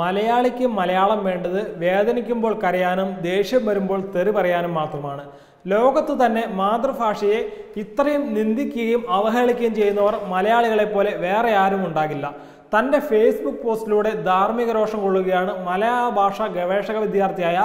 മലയാളിക്ക് മലയാളം വേണ്ടത് വേദനിക്കുമ്പോൾ കരയാനും ദേഷ്യം വരുമ്പോൾ തെറി പറയാനും മാത്രമാണ്. ലോകത്ത് തന്നെ മാതൃഭാഷയെ ഇത്രയും നിന്ദിക്കുകയും അവഹേളിക്കുകയും ചെയ്യുന്നവർ മലയാളികളെ പോലെ വേറെ ആരും ഉണ്ടാകില്ല. തന്റെ ഫേസ്ബുക്ക് പോസ്റ്റിലൂടെ ധാർമ്മിക രോഷം കൊള്ളുകയാണ് മലയാള ഭാഷാ ഗവേഷക വിദ്യാർത്ഥിയായ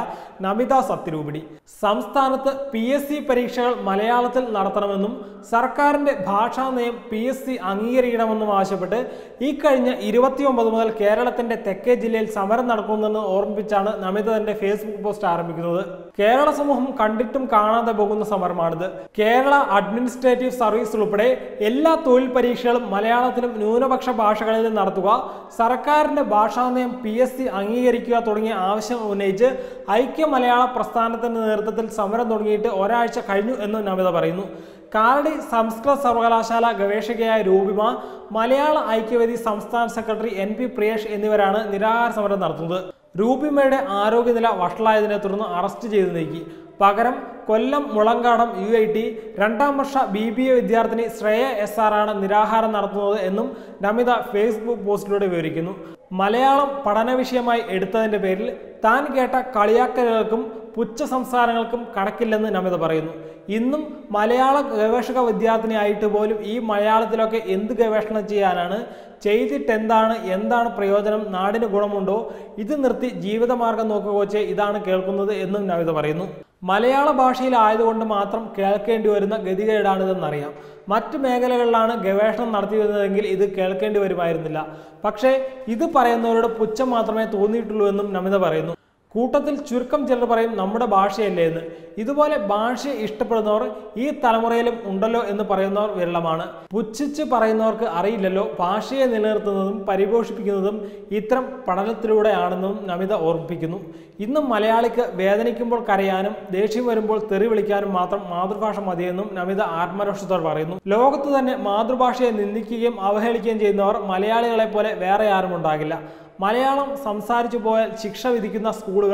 നമിത സത്യരൂപിണി. സംസ്ഥാനത്ത് പി എസ് സി പരീക്ഷകൾ മലയാളത്തിൽ നടത്തണമെന്നും സർക്കാരിന്റെ ഭാഷാ നയം പി എസ് സി അംഗീകരിക്കണമെന്നും ആവശ്യപ്പെട്ട് ഈ കഴിഞ്ഞ ഇരുപത്തിയൊമ്പത് മുതൽ കേരളത്തിന്റെ തെക്കേ ജില്ലയിൽ സമരം നടക്കുന്നതെന്ന് ഓർമ്മിപ്പിച്ചാണ് നമിത തന്റെ ഫേസ്ബുക്ക് പോസ്റ്റ് ആരംഭിക്കുന്നത്. കേരള സമൂഹം കണ്ടിട്ടും കാണാതെ പോകുന്ന സമരമാണിത്. കേരള അഡ്മിനിസ്ട്രേറ്റീവ് സർവീസ് ഉൾപ്പെടെ എല്ലാ തൊഴിൽ പരീക്ഷകളും മലയാളത്തിലും ന്യൂനപക്ഷ ഭാഷകളിലും നടത്തുക. സർക്കാരിന്റെ ഭാഷാ നയം പി എസ് സി അംഗീകരിക്കുക തുടങ്ങിയ ആവശ്യം ഉന്നയിച്ച് ഐക്യ മലയാള പ്രസ്ഥാനത്തിന്റെ നേതൃത്വത്തിൽ സമരം തുടങ്ങിയിട്ട് ഒരാഴ്ച കഴിഞ്ഞു എന്ന് നമിത പറയുന്നു. കാലടി സംസ്കൃത സർവകലാശാല ഗവേഷകയായ രൂപിമ മലയാള ഐക്യവേദി സംസ്ഥാന സെക്രട്ടറി എൻ പി പ്രിയേഷ് എന്നിവരാണ് നിരാഹാര സമരം നടത്തുന്നത്. രൂപിമയുടെ ആരോഗ്യനില വഷളായതിനെ തുടർന്ന് അറസ്റ്റ് ചെയ്തു നീക്കി. പകരം Kollam Mulankadam U I T രണ്ടാം വർഷ ബി ബി എ വിദ്യാർത്ഥിനി ശ്രേയ എസ് ആണ് നിരാഹാരം നടത്തുന്നത് എന്നും നമിത ഫേസ്ബുക്ക് പോസ്റ്റിലൂടെ വിവരിക്കുന്നു. മലയാളം പഠന വിഷയമായി എടുത്തതിന്റെ പേരിൽ താൻ കേട്ട കളിയാക്കലുകൾക്കും പുച്ഛ സംസാരങ്ങൾക്കും കണക്കില്ലെന്ന് നമിത പറയുന്നു. ഇന്നും മലയാള ഗവേഷക വിദ്യാർത്ഥിനിയായിട്ട് പോലും ഈ മലയാളത്തിലൊക്കെ എന്ത് ഗവേഷണം ചെയ്യാനാണ്? ചെയ്തിട്ടെന്താണ്? എന്താണ് പ്രയോജനം? നാടിന് ഗുണമുണ്ടോ? ഇത് നിർത്തി ജീവിതമാർഗം നോക്കുക കോച്ചെ ഇതാണ് കേൾക്കുന്നത് എന്നും നമിത പറയുന്നു. മലയാള ഭാഷയിലായതുകൊണ്ട് മാത്രം കേൾക്കേണ്ടി വരുന്ന ഗതികേടാണിതെന്നറിയാം. മറ്റ് മേഖലകളിലാണ് ഗവേഷണം നടത്തി വരുന്നതെങ്കിൽ ഇത് കേൾക്കേണ്ടി വരുമായിരുന്നില്ല. പക്ഷേ ഇത് പറയുന്നവരോട് പുച്ഛം മാത്രമേ തോന്നിയിട്ടുള്ളൂ എന്നും നമിത പറയുന്നു. കൂട്ടത്തിൽ ചുരുക്കം ചിലർ പറയും നമ്മുടെ ഭാഷയല്ലേ എന്ന്. ഇതുപോലെ ഭാഷ ഇഷ്ടപ്പെടുന്നവർ ഈ തലമുറയിലും ഉണ്ടല്ലോ എന്ന് പറയുന്നവർ വിരളമാണ്. പുച്ഛിച്ച് പറയുന്നവർക്ക് അറിയില്ലല്ലോ. ഭാഷയെ നിലനിർത്തുന്നതും പരിപോഷിപ്പിക്കുന്നതും ഇത്തരം പഠനത്തിലൂടെയാണെന്നും നമിത ഓർമ്മിപ്പിക്കുന്നു. ഇന്നും മലയാളിക്ക് വേദനിക്കുമ്പോൾ കരയാനും ദേഷ്യം വരുമ്പോൾ തെറി വിളിക്കാനും മാത്രം മാതൃഭാഷ മതിയെന്നും നമിത ആത്മരോഷത്തോട് പറയുന്നു. ലോകത്ത് തന്നെ മാതൃഭാഷയെ നിന്ദിക്കുകയും അവഹേളിക്കുകയും ചെയ്യുന്നവർ മലയാളികളെ പോലെ വേറെ ആരും ഉണ്ടാകില്ല മലയാളം സംസാരിച്ചു പോയാൽ ശിക്ഷ വിധിക്കുന്ന സ്കൂളുകൾ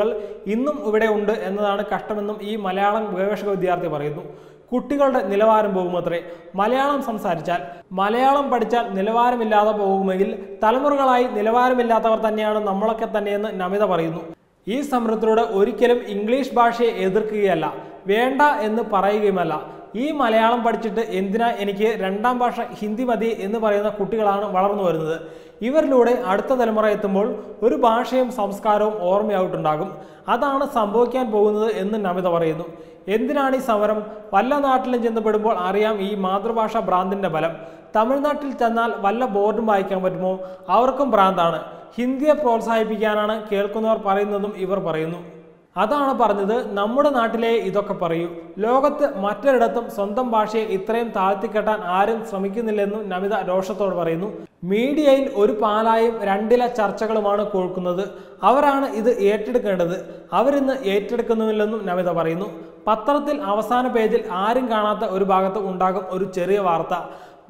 ഇന്നും ഇവിടെ ഉണ്ട് എന്നതാണ് കഷ്ടമെന്നും ഈ മലയാളം ഗവേഷക വിദ്യാർത്ഥി പറയുന്നു. കുട്ടികളുടെ നിലവാരം പോകുമത്രേ. മലയാളം സംസാരിച്ചാൽ മലയാളം പഠിച്ചാൽ നിലവാരമില്ലാതെ പോകുമെങ്കിൽ തലമുറകളായി നിലവാരമില്ലാത്തവർ തന്നെയാണ് നമ്മളൊക്കെ തന്നെയെന്ന് നമിത പറയുന്നു. ഈ സമരത്തിലൂടെ ഒരിക്കലും ഇംഗ്ലീഷ് ഭാഷയെ എതിർക്കുകയല്ല വേണ്ട എന്ന് പറയുകയുമല്ല. ഈ മലയാളം പഠിച്ചിട്ട് എന്തിനാ എനിക്ക് രണ്ടാം ഭാഷ ഹിന്ദി മതി എന്ന് പറയുന്ന കുട്ടികളാണ് വളർന്നു വരുന്നത്. ഇവരിലൂടെ അടുത്ത തലമുറ എത്തുമ്പോൾ ഒരു ഭാഷയും സംസ്കാരവും ഓർമ്മയായിട്ടുണ്ടാകും. അതാണ് സംഭവിക്കാൻ പോകുന്നത് എന്ന് നമിത പറയുന്നു. എന്തിനാണ് ഈ സമരം? വല്ല നാട്ടിലും ചെന്നപ്പെടുമ്പോൾ അറിയാം ഈ മാതൃഭാഷ ഭ്രാന്തിന്റെ ഫലം. തമിഴ്നാട്ടിൽ ചെന്നാൽ വല്ല ബോർഡും വായിക്കാൻ പറ്റുമോ? അവർക്കും ഭ്രാന്താണ്. ഹിന്ദിയെ പ്രോത്സാഹിപ്പിക്കാനാണ് കേൾക്കുന്നവർ പറയുന്നതും ഇവർ പറയുന്നു. അതാണ് പറഞ്ഞത് നമ്മുടെ നാട്ടിലെ ഇതൊക്കെ പറയൂ. ലോകത്ത് മറ്റൊരിടത്തും സ്വന്തം ഭാഷയെ ഇത്രയും താഴ്ത്തിക്കെട്ടാൻ ആരും ശ്രമിക്കുന്നില്ലെന്നും നമിത രോഷത്തോട് പറയുന്നു. മീഡിയയിൽ ഒരു പാലായും രണ്ടില ചർച്ചകളുമാണ് കൊഴുക്കുന്നത് അവരാണ് ഇത് ഏറ്റെടുക്കേണ്ടത്. അവരിന്ന് ഏറ്റെടുക്കുന്നുമില്ലെന്നും നമിത പറയുന്നു. പത്രത്തിൽ അവസാന പേജിൽ ആരും കാണാത്ത ഒരു ഭാഗത്ത് ഉണ്ടാകും ഒരു ചെറിയ വാർത്ത.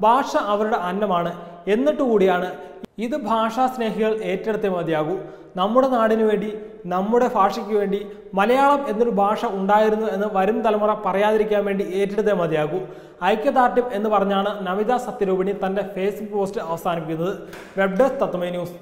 ഭാഷ അവരുടെ അന്നമാണ്. എന്നിട്ട് കൂടിയാണ് ഇത് ഭാഷാ സ്നേഹികൾ ഏറ്റെടുത്തേ മതിയാകൂ. നമ്മുടെ നാടിനു വേണ്ടി നമ്മുടെ ഭാഷയ്ക്ക് വേണ്ടി മലയാളം എന്നൊരു ഭാഷ ഉണ്ടായിരുന്നു എന്ന് വരും തലമുറ പറയാതിരിക്കാൻ വേണ്ടി ഏറ്റെടുത്തേ മതിയാകൂ. ഐക്യദാർഢ്യം എന്ന് പറഞ്ഞാണ് നമിത സത്യരൂപിണി തന്റെ ഫേസ്ബുക്ക് പോസ്റ്റ് അവസാനിപ്പിക്കുന്നത്. Web desk Tatwamayi news.